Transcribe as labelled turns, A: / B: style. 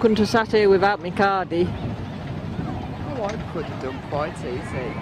A: couldn't have sat here without me cardi.
B: Oh, I could have done quite easy.